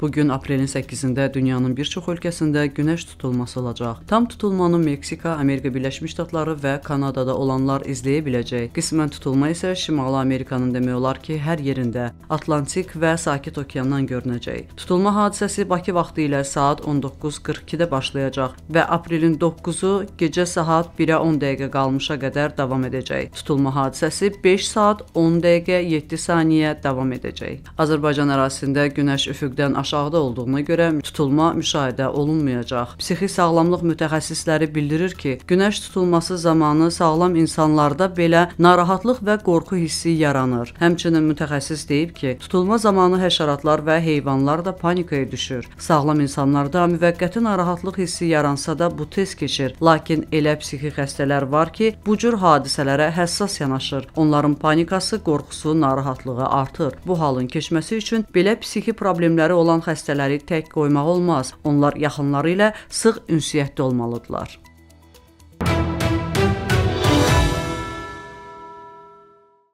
Bu gün aprelin 8-də dünyanın bir çox ölkəsində günəş tutulması olacaq. Tam tutulmanı Meksika, Amerika Birləşmiş Ştatları və Kanadada olanlar izləyə biləcək. Qismən tutulma isə Şimali Amerikanın demək olar ki, hər yerində Atlantik və Sakit okeandan görünəcək. Tutulma hadisəsi Bakı vaxtı ilə saat 19:42-də başlayacaq və aprelin 9-u gecə saat 1-ə 10 dəqiqə qalmışa qədər davam edəcək. Tutulma hadisəsi 5 saat 10 dəqiqə 7 saniyə davam edəcək. Azərbaycan ərazisində günəş üfüqdən aşağıda olduğuna görə tutulma müşahidə olunmayacaq. Psixi sağlamlıq mütəxəssisləri bildirir ki, günəş tutulması zamanı sağlam insanlarda belə narahatlıq və qorxu hissi yaranır. Həmçinin mütəxəssis deyib ki, tutulma zamanı həşəratlar və heyvanlar da panikaya düşür. Sağlam insanlarda müvəqqəti narahatlıq hissi yaransa da bu tez keçir. Lakin elə psixi xəstələr var ki, bu cür hadisələrə həssas yanaşır. Onların panikası, qorxusu, narahatlığı artır. Bu halın keçməsi üçün belə psixi problemləri olan xəstələri tək qoymaq olmaz. Onlar yaxınları ilə sıx ünsiyyətdə olmalıdırlar.